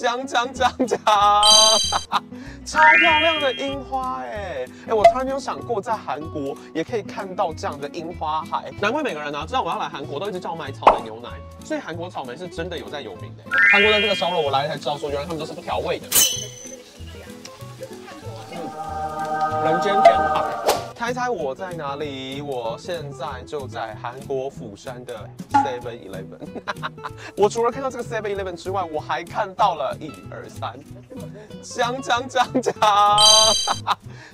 讲讲讲讲，超漂亮的樱花哎哎，我从来没有想过在韩国也可以看到这样的樱花海，难怪每个人呢知道我要来韩国都一直叫我买草莓牛奶，所以韩国草莓是真的有在有名的。韩国的这个烧肉我来才知道说，原来他们都是不调味的。人间天堂。猜猜我在哪里？我现在就在韩国釜山的 Seven Eleven。我除了看到这个 Seven Eleven 之外，我还看到了一二三，讲讲讲讲，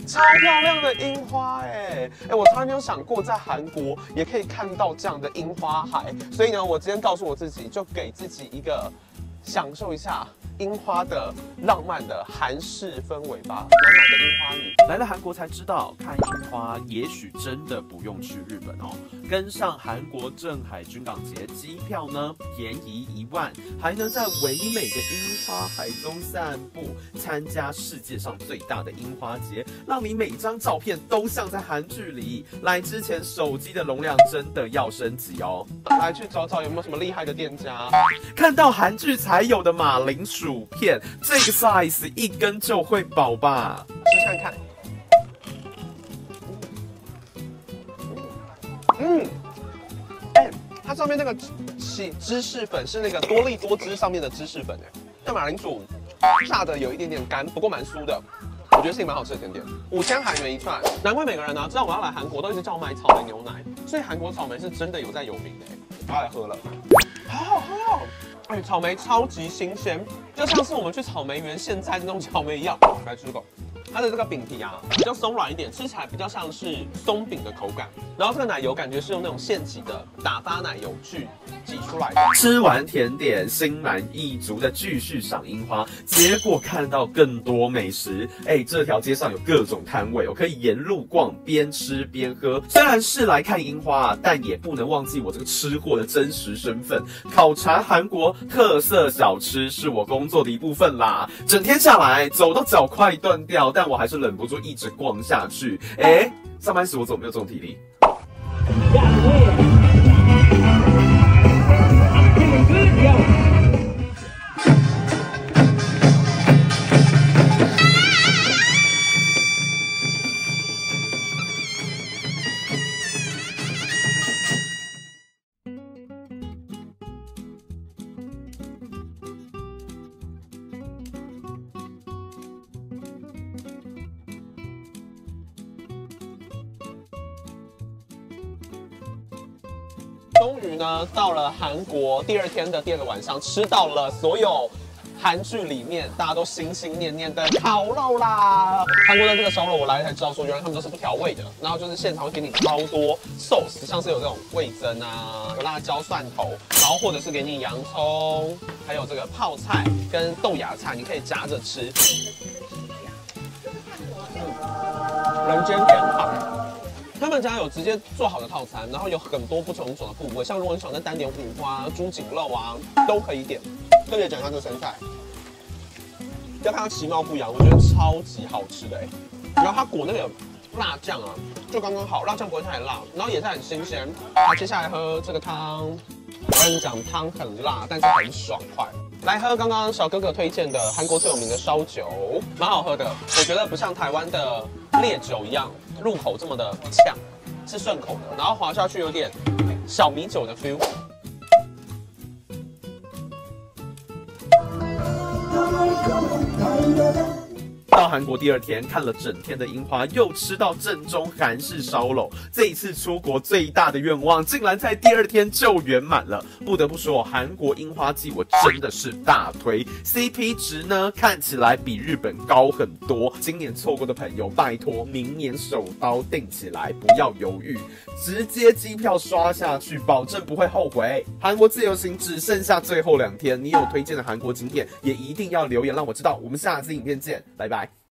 超漂亮的樱花哎哎！我从来没有想过在韩国也可以看到这样的樱花海，所以呢，我今天告诉我自己，就给自己一个享受一下。樱花的浪漫的韩式氛围吧，满满的樱花雨。来了韩国才知道，看樱花也许真的不用去日本哦。跟上韩国镇海军港节，机票呢便宜一万，还能在唯美的樱花海中散步，参加世界上最大的樱花节，让你每张照片都像在韩剧里。来之前手机的容量真的要升级哦。来去找找有没有什么厉害的店家，看到韩剧才有的马铃薯。薯片这个 size 一根就会饱吧？试看看。嗯，哎，它上面那个起芝士粉是那个多利多汁上面的芝士粉哎。那马铃薯炸的有一点点干，不过蛮酥的，我觉得是一个蛮好吃的甜点。五千韩元一串，难怪每个人呢知道我要来韩国都一直叫我买草莓牛奶，所以韩国草莓是真的有在有名的。我要来喝了，好哎，草莓超级新鲜，就像是我们去草莓园现摘的那种草莓一样。来吃个。它的这个饼皮啊，比较松软一点，吃起来比较像是松饼的口感。然后这个奶油感觉是用那种现挤的打发奶油去挤出来的。吃完甜点，心满意足的继续赏樱花，结果看到更多美食。哎，这条街上有各种摊位，我可以沿路逛，边吃边喝。虽然是来看樱花，但也不能忘记我这个吃货的真实身份。考察韩国特色小吃是我工作的一部分啦。整天下来，走到脚快断掉。但我还是忍不住一直逛下去。哎，上班时我怎么没有这种体力？终于呢，到了韩国第二天的第二个晚上，吃到了所有韩剧里面大家都心心念念的烤肉啦。韩国的这个烧肉，我来才知道说，原来他们都是不调味的。然后就是现场会给你超多寿司像是有这种味增啊，有辣椒蒜头，然后或者是给你洋葱，还有这个泡菜跟豆芽菜，你可以夹着吃。人间天堂。他们家有直接做好的套餐，然后有很多不同种的部位，像如果你想再单点五花、猪颈肉啊，都可以点。特别讲一下这个生菜，要看它其貌不扬，我觉得超级好吃的哎。然后它裹那个辣酱啊，就刚刚好，辣酱不会太辣，然后也是很新鲜。好，接下来喝这个汤，我跟你讲，汤很辣，但是很爽快。来喝刚刚小哥哥推荐的韩国最有名的烧酒，蛮好喝的。我觉得不像台湾的烈酒一样入口这么的呛，是顺口的，然后滑下去有点小米酒的 feel。到韩国第二天，看了整天的樱花，又吃到正宗韩式烧肉。这一次出国最大的愿望，竟然在第二天就圆满了。不得不说，韩国樱花季我真的是大推，CP 值呢看起来比日本高很多。今年错过的朋友，拜托明年手刀定起来，不要犹豫，直接机票刷下去，保证不会后悔。韩国自由行只剩下最后两天，你有推荐的韩国景点，也一定要留言让我知道。我们下次影片见，拜拜。